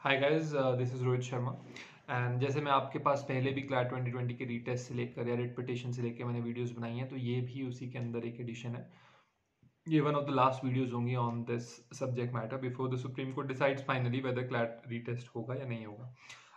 Hi guys this is Rohit Sharma and जैसे मैं आपके पास पहले भी क्लैट 2020 के रीटेस्ट से लेकर या रिट से लेकर मैंने वीडियोस बनाई हैं तो ये भी उसी के अंदर एक एडिशन है। ये one of the last videos होंगी on this subject matter before the supreme court decides finally whether CLAT retest होगा या नहीं होगा।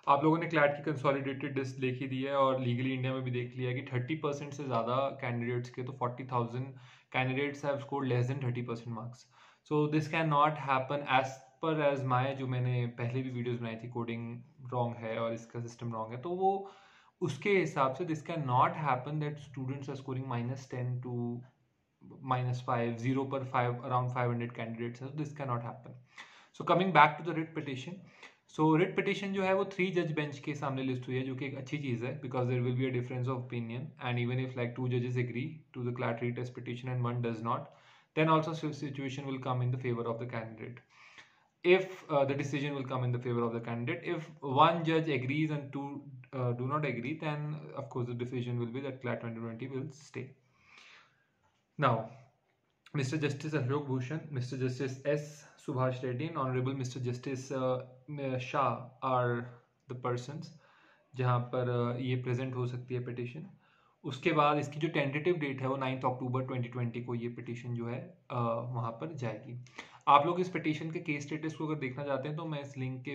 आप लोगों ने क्लैट की कंसोलिडेटेड लिस्ट देखी दी है और लीगली इंडिया में भी देख लिया कि थर्टी परसेंट से ज़्यादा कैंडिडेट्स के तो forty thousand candidates have scored less than thirty percent marks so this can not happen as per as my जो मैंने पहले भी वीडियोस बनाई थी कोडिंग रॉन्ग है और इसका सिस्टम रॉन्ग है तो वो उसके हिसाब से this can not happen that students are scoring minus ten to minus five zero पर five around five hundred candidates हैं this can not happen so coming back to the writ petition so writ petition जो है वो three जज bench के सामने list हुई है, जो कि एक अच्छी चीज़ है because there will be a difference of opinion and even if like two जजेस agree to the CLAT retest petition and one does not then also situation will come in the favor of the candidate. If uh, the decision will come in the favor of the candidate if one judge agrees and two uh, do not agree then of course the decision will be that CLAT 2020 will stay now Mr. Justice Ashok Bhushan, Mr. Justice S. Subhash Reddy and Honorable Mr. Justice uh, Shah are the persons जहाँ पर uh, ये present हो सकती है petition उसके बाद इसकी जो टेंटेटिव डेट है वो नाइन्थ अक्टूबर 2020 को ये पिटीशन जो है वहाँ पर जाएगी आप लोग इस पिटीशन के केस स्टेटस को अगर देखना चाहते हैं तो मैं इस लिंक के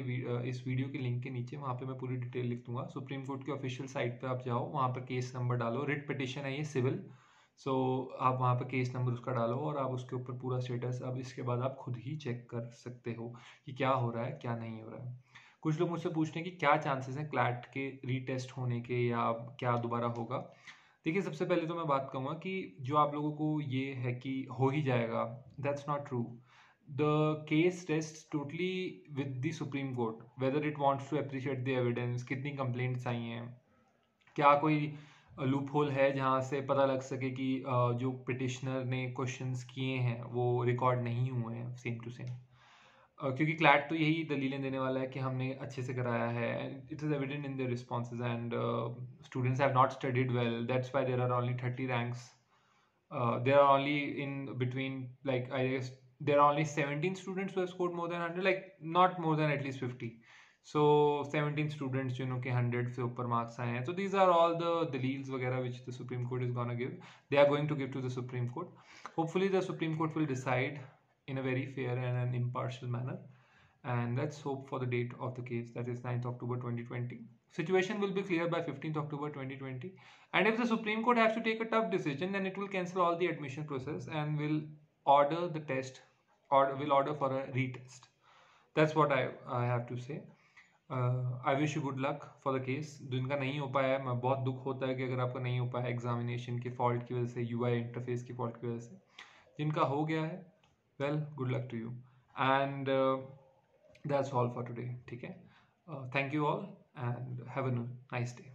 इस वीडियो के लिंक के नीचे, वहाँ पे मैं पूरी डिटेल लिख दूँगा। सुप्रीम कोर्ट के ऑफिशियल साइट पे आप जाओ, वहाँ पर केस नंबर डालो। रिट पिटीशन है ये सिविल सो आप वहाँ पर केस नंबर उसका डालो और आप उसके ऊपर पूरा स्टेटस अब इसके बाद आप खुद ही चेक कर सकते हो कि क्या हो रहा है, क्या नहीं हो रहा है। कुछ लोग मुझसे पूछते हैं कि क्या चांसेस हैं क्लैट के रीटेस्ट होने के या क्या दोबारा होगा? देखिए, सबसे पहले तो मैं बात कहूँगा कि जो आप लोगों को ये है कि हो ही जाएगा that's not true the case test totally with the supreme court whether it wants to appreciate the evidence कितनी कंप्लेंट्स आई हैं, क्या कोई लूप होल है जहाँ से पता लग सके कि जो पिटिशनर ने क्वेश्चंस किए हैं, वो रिकॉर्ड नहीं हुए हैं सेम टू सेम क्योंकि क्लैट तो यही दलीलें देने वाला है कि हमने अच्छे से कराया है it is evident in the responses and students have not studied well that's why there are only thirty ranks there are only in between like I guess there are only 17 students who have scored more than 100 like not more than at least 50 so 17 students you know ke 100 super marks so these are all the daleels wagera which the supreme court is going to give. They are going to give to the supreme court. Hopefully the supreme court will decide in a very fair and an impartial manner. And let's hope for the date of the case that is 9th october 2020 situation will be clear by 15th october 2020 and if the supreme court has to take a tough decision then it will cancel all the admission process and will order the test or will order for a retest that's what I, I have to say I wish you good luck for the case जिनका नहीं हो पाया है मैं बहुत दुख होता है कि अगर आपका नहीं हो पाया एग्जामिनेशन के फॉल्ट की वजह से यू आई इंटरफेस की फॉल्ट की वजह से जिनका हो गया है good luck to you and uh, that's all for today okay uh, thank you all and have a nice day